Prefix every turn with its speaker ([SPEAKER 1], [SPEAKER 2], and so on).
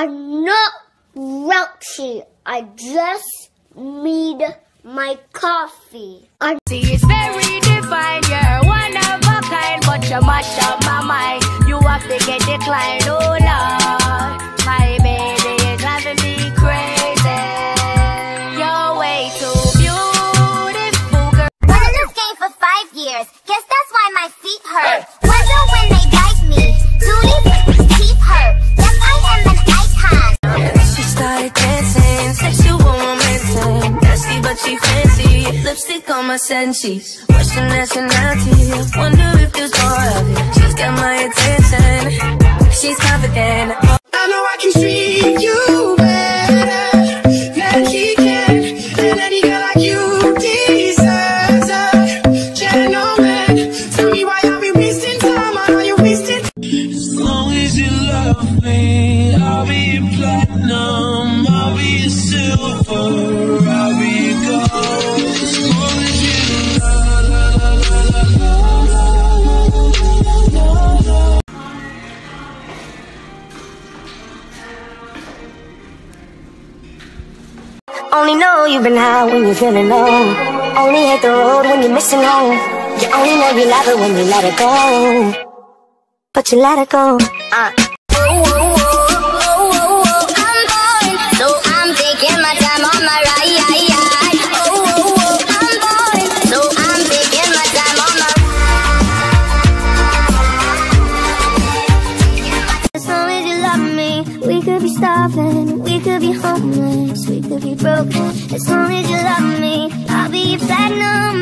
[SPEAKER 1] I'm not grouchy. I just need my coffee. I'm
[SPEAKER 2] See, it's very divine. You're one of a kind, but you mash up my mind. You have to get declined, oh
[SPEAKER 3] Nasty she fancy. Lipstick on my senses. What's your nationality? Wonder if there's more of it. She's got my attention. She's confident.
[SPEAKER 4] I know I can treat you better than he can, and any girl like you deserves a gentleman. Tell me why are we wasting time? Why are you wasting? As long as you love me, I'll be platinum,
[SPEAKER 5] Only know you've been high when you're feeling low. Only hate the road when you're missing home. You only know you love it when you let it go. But you let it go. Uh.
[SPEAKER 1] We could be starving, we could be homeless, could be broken. As long as you love me, I'll be platinum,